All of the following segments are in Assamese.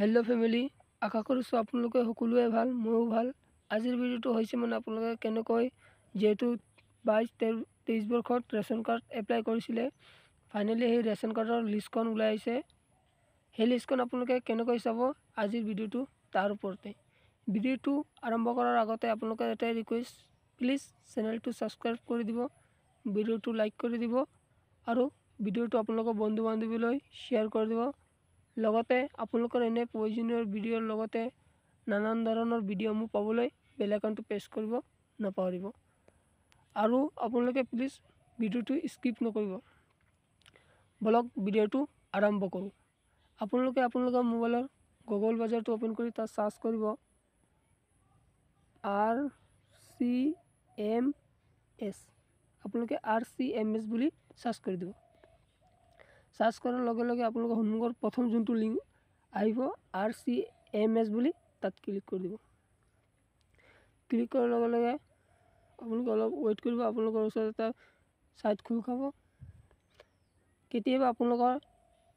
হেল্ল' ফেমিলি আশা কৰিছোঁ আপোনালোকে সকলোৱে ভাল ময়ো ভাল। আজিৰ ভিডিঅ'টো হৈছে মানে আপোনালোকে কেনেকৈ যিহেতু বাইছ তেইছ বৰ্ষত ৰেচন কাৰ্ড এপ্লাই কৰিছিলে ফাইনেলি সেই ৰেচন কাৰ্ডৰ লিষ্টখন ওলাই আহিছে। সেই লিষ্টখন আপোনালোকে কেনেকৈ চাব আজিৰ ভিডিঅ'টো তাৰ ওপৰতে। ভিডিঅ'টো আৰম্ভ কৰাৰ আগতে আপোনালোকে এটাই ৰিকুৱেষ্ট প্লিজ চেনেলটো ছাবস্ক্ৰাইব কৰি দিব ভিডিঅ'টো লাইক কৰি দিব আৰু ভিডিঅ'টো আপোনালোকৰ বন্ধু বান্ধৱীলৈ শ্বেয়াৰ কৰি দিব। লগতে আপোনালোকৰ এনে প্ৰয়োজনীয় ভিডিঅ'ৰ লগতে নানান ধৰণৰ ভিডিঅ'সমূহ পাবলৈ বেল আইকনটো প্ৰেছ কৰিব নাপাহৰিব। আৰু আপোনালোকে প্লিজ ভিডিঅ'টো স্কিপ নকৰিব। বলক ভিডিঅ'টো আৰম্ভ কৰোঁ। আপোনালোকে আপোনালোকৰ মোবাইলৰ গুগল বাজাৰটো অ'পেন কৰি তাত চাৰ্চ কৰিব আৰ চি এম এছ আপোনালোকে আৰ চি এম এছ বুলি চাৰ্চ কৰি দিব। চাৰ্চ কৰাৰ লগে লগে আপোনালোকৰ সন্মুখৰ প্ৰথম যোনটো লিংক আহিব আৰ চি এম এছ বুলি তাত ক্লিক কৰি দিব। ক্লিক কৰাৰ লগে লগে আপোনালোকে অলপ ৱেইট কৰিব আপোনালোকৰ ওচৰত এটা ছাইট খোল খাব। কেতিয়াবা আপোনালোকৰ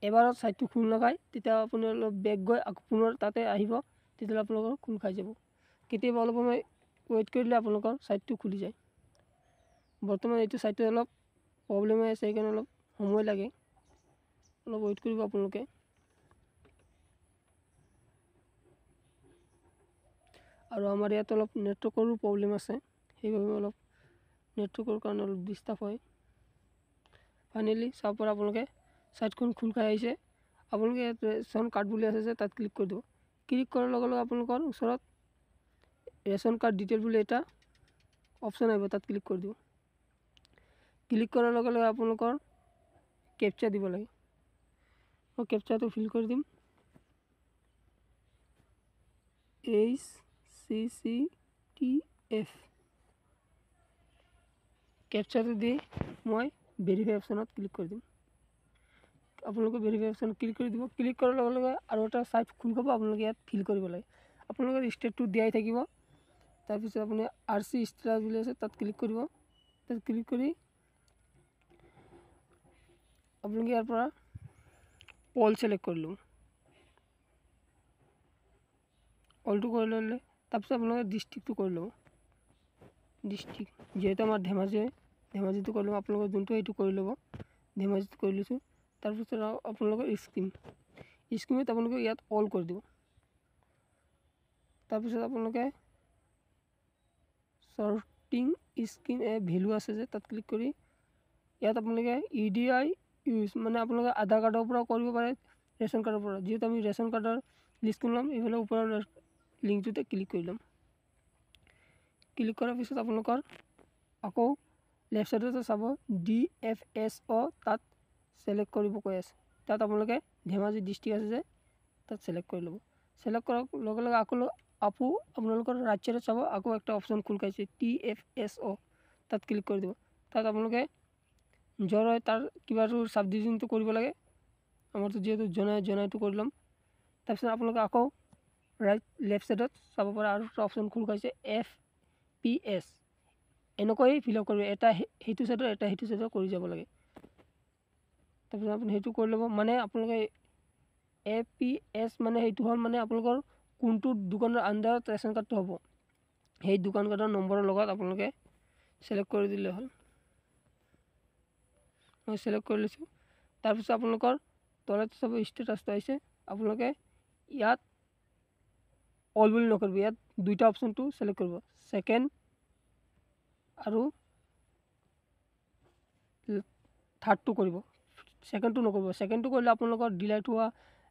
এবাৰত ছাইটটো খোল নাখায় তেতিয়া আপুনি অলপ বেগ গৈ আকৌ পুনৰ তাতে আহিব তেতিয়াহ'লে আপোনালোকৰ খোল খাই যাব। কেতিয়াবা অলপ সময় ৱেইট কৰিলে আপোনালোকৰ ছাইটটো খুলি যায়। বৰ্তমান এইটো ছাইটটো অলপ প্ৰব্লেম হৈ আছে সেইকাৰণে অলপ সময় লাগে। অলপ ৱেইট কৰিব আপোনালোকে। আৰু আমাৰ ইয়াত অলপ নেটৱৰ্কৰো প্ৰব্লেম আছে সেইবাবে অলপ নেটৱৰ্কৰ কাৰণে অলপ ডিষ্টাৰ্ব হয়। ফাইনেলি চাব পৰা আপোনালোকে ছাইটখন খোল খাই আহিছে। আপোনালোকে ইয়াত ৰেচন কাৰ্ড বুলি আছে যে তাত ক্লিক কৰি দিব ক্লিক কৰাৰ লগে লগে আপোনালোকৰ ওচৰত ৰেচন কাৰ্ড ডিটেইল বুলি এটা অপশ্যন আহিব তাত ক্লিক কৰি দিব ক্লিক কৰাৰ লগে লগে আপোনালোকৰ কেপচা দিব লাগে। মই কেপচাটো ফিল কৰি দিম H C C T F কেপচাটো দি মই ভেৰিফাই অপশ্যনত ক্লিক কৰি দিম আপোনালোকে ভেৰিফাই অপশ্যনত ক্লিক কৰি দিব ক্লিক কৰাৰ লগে লগে আৰু এটা ছাইট খোল খাব আপোনালোকে ইয়াত ফিল কৰিব লাগে আপোনালোকৰ ষ্টেটটো দিয়াই থাকিব তাৰপিছত আপুনি আৰ চি ষ্টেটাছ বুলি আছে তাত ক্লিক কৰিব তাত ক্লিক কৰি আপোনালোকে ইয়াৰ পৰা অল ছিলেক্ট কৰি ল'ব অলটো কৰি ল'লে তাৰপিছত আপোনালোকে ডিষ্ট্ৰিক্টটো কৰি ল'ব ডিষ্ট্ৰিক্ট যিহেতু আমাৰ ধেমাজি হয় ধেমাজিটো কৰি ল'ব আপোনালোকৰ যোনটো সেইটো কৰি ল'ব ধেমাজিটো কৰি লৈছোঁ তাৰপিছত আৰু আপোনালোকৰ স্কিম স্কিমত আপোনালোকে ইয়াত অল কৰি দিব তাৰপিছত আপোনালোকে শ্বৰ্টিং স্কিম এ ভেলু আছে যে তাত ক্লিক কৰি ইয়াত আপোনালোকে ই ডি আই ইউজ মানে আপোনালোকে আধাৰ কাৰ্ডৰ পৰাও কৰিব পাৰে ৰেচন কাৰ্ডৰ পৰা। যিহেতু আমি ৰেচন কাৰ্ডৰ লিষ্টখন ল'ম এইফালে ওপৰৰ লিংকটোতে ক্লিক কৰি ল'ম ক্লিক কৰাৰ পিছত আপোনালোকৰ আকৌ লেফ্ট ছাইডতে চাব ডি এফ এছ অ' তাত ছিলেক্ট কৰিব কৈ আছে। তাত আপোনালোকে ধেমাজি ডিষ্ট্ৰিক্ট আছে যে তাত ছিলেক্ট কৰি ল'ব। ছিলেক্ট কৰাৰ লগে লগে আকৌ আকৌ আপোনালোকৰ ৰাইট ছাইডত চাব আকৌ একটা অপশ্যন খোল খাইছে টি এফ এছ অ' তাত ক্লিক কৰি দিব। তাত আপোনালোকে জ্বৰ হয় তাৰ কিবাটো চাব ডিভিজনটো কৰিব লাগে। আমাৰতো যিহেতু জনাই জনাইটো কৰি ল'ম। তাৰপিছত আপোনালোকে আকৌ ৰাইট লেফ্ট ছাইডত চাব পৰা আৰু এটা অপশ্যন খোল খাইছে এফ পি এছ এনেকৈ ফিল আপ কৰিব এটা সেইটো ছাইডৰ এটা সেইটো ছাইডৰ কৰি যাব লাগে। তাৰপিছত আপুনি সেইটো কৰি ল'ব মানে আপোনালোকে এ পি এছ মানে সেইটো হ'ল মানে আপোনালোকৰ কোনটো দোকানৰ আণ্ডাৰত ৰেচন কাৰ্ডটো হ'ব। সেই দোকান কাৰ্ডৰ নম্বৰৰ লগত আপোনালোকে ছিলেক্ট কৰি দিলে হ'ল। মই ছিলেক্ট কৰি লৈছোঁ। তাৰপিছত আপোনালোকৰ তলত চাব ষ্টেটাছটো আহিছে। আপোনালোকে ইয়াত অল বুলি নকৰিব। ইয়াত দুইটা অপশ্যনটো ছিলেক্ট কৰিব। ছেকেণ্ড আৰু থাৰ্ডটো কৰিব। ছেকেণ্ডটো নকৰিব। ছেকেণ্ডটো কৰিলে আপোনালোকৰ ডিলাইট হোৱা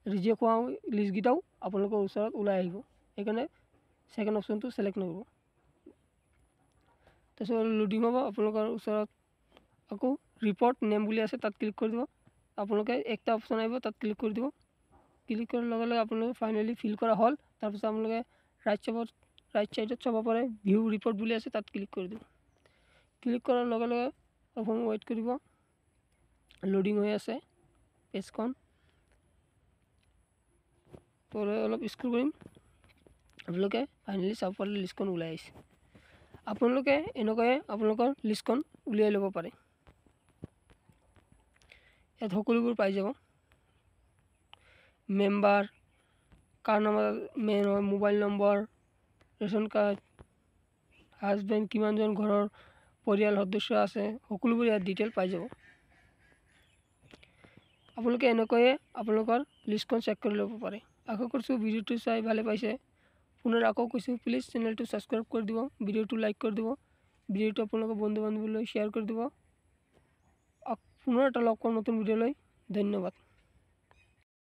ৰিজেক্ট হোৱা লিষ্টকেইটাও আপোনালোকৰ ওচৰত ওলাই আহিব। সেইকাৰণে ছেকেণ্ড অপশ্যনটো ছিলেক্ট নকৰিব। তাৰপিছত লোডিং হ'ব। আপোনালোকৰ ওচৰত আকৌ ৰিপৰ্ট নেম বুলি আছে তাত ক্লিক কৰি দিব। আপোনালোকে একটা অপশ্যন আহিব তাত ক্লিক কৰি দিব। ক্লিক কৰাৰ লগে লগে আপোনালোকে ফাইনেলি ফিল কৰা হ'ল। তাৰপিছত আপোনালোকে ৰাইট চাইডত ৰাইট ছাইডত চাব পাৰে ভিউ ৰিপৰ্ট বুলি আছে তাত ক্লিক কৰি দিব। ক্লিক কৰাৰ লগে লগে অলপ ৱেইট কৰিব। লোডিং হৈ আছে পেজখন। তলে অলপ স্ক্ৰল কৰিম। আপোনালোকে ফাইনেলি চাব পাৰিলে লিষ্টখন ওলাই আহিছে। আপোনালোকে এনেকৈয়ে আপোনালোকৰ লিষ্টখন উলিয়াই ল'ব পাৰে। ইয়াত সকলোবোৰ পাই যাব। মেম্বাৰ কাৰ নামত main mobile number ration card husband কিমানজন ঘৰৰ পৰিয়াল সদস্য আছে, সকলোবোৰ ইয়াত ডিটেইল পাই যাব। আপোনালোকে এনেকৈয়ে আপোনালোকৰ লিষ্টখন চেক কৰি ল'ব পাৰে। আশা কৰিছোঁ ভিডিঅ'টো চাই ভালে পাইছে। পুনৰ আকৌ কৈছোঁ প্লিজ চেনেলটো ছাবস্ক্ৰাইব কৰি দিব, ভিডিঅ'টো লাইক কৰি দিব, ভিডিঅ'টো আপোনালোকৰ বন্ধু বান্ধৱীলৈ শ্বেয়াৰ কৰি দিব। পুনৰ এটা লগ পাম নতুন ভিডিঅ'লৈ ধন্যবাদ।